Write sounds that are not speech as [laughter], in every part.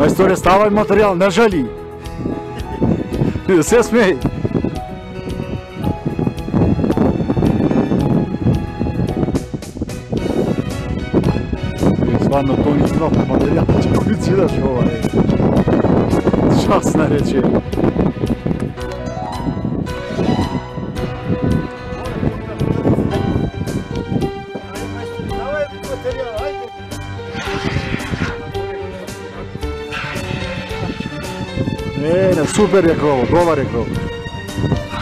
Майсторе, ставай матеріал, не жалій. Все смій. Stvarno to nije mnogo materijala, ćemo cidaš ovaj. Časna reče. Давай материал, айде. Ne, E, super je krovo, dobar je krovo.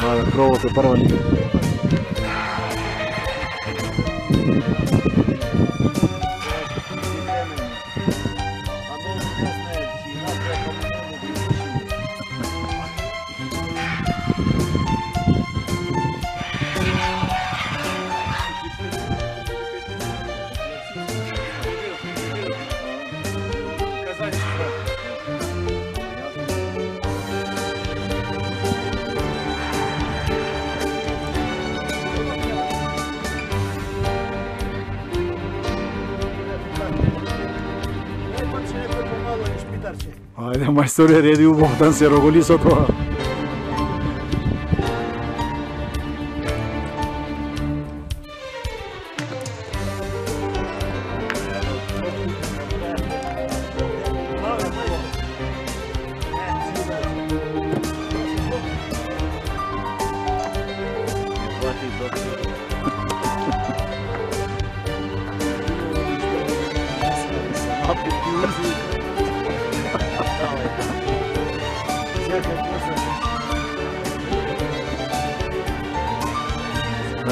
Ma, krovo se prvo nije. Aynen maçları her yeri yuvardan serogoli soto. Thank you.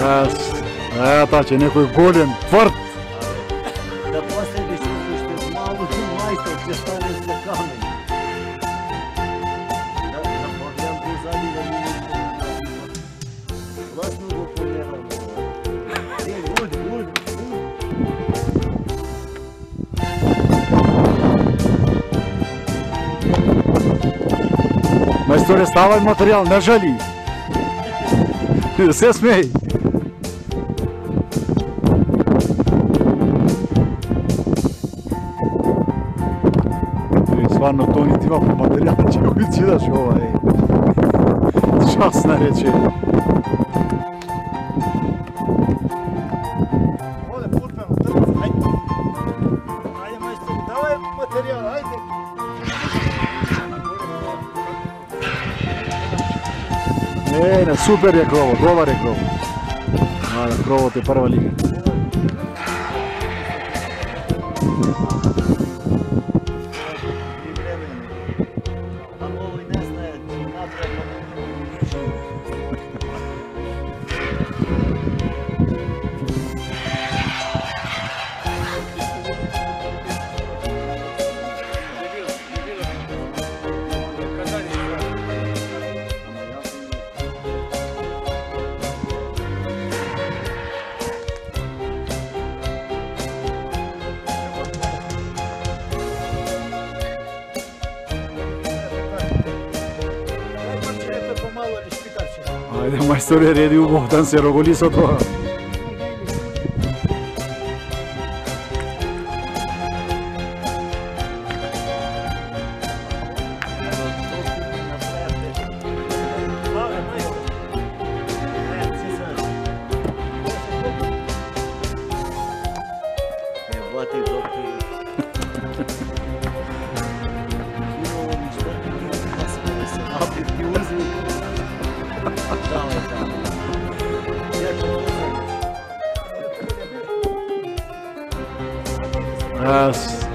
E, ta će neko je goljen, tvrt. Да после что малый майстер, где ставится камень. Да, на Богданку сзади на меня. Классно его полировал. Эй, вот, вот, вот. Майсторе, ставай матеріал, не жалій. Все смій. stvarno to niti imamo materijala [laughs] će uicidaš ovaj. Časna reći. Ovdje purpeno e, super je krovo, dobar je krovo. Mada, krovo te prva liga. Maistorereri Uğur'dan Serogol Isoto. Thank you. Se rogoli sa to. E, s-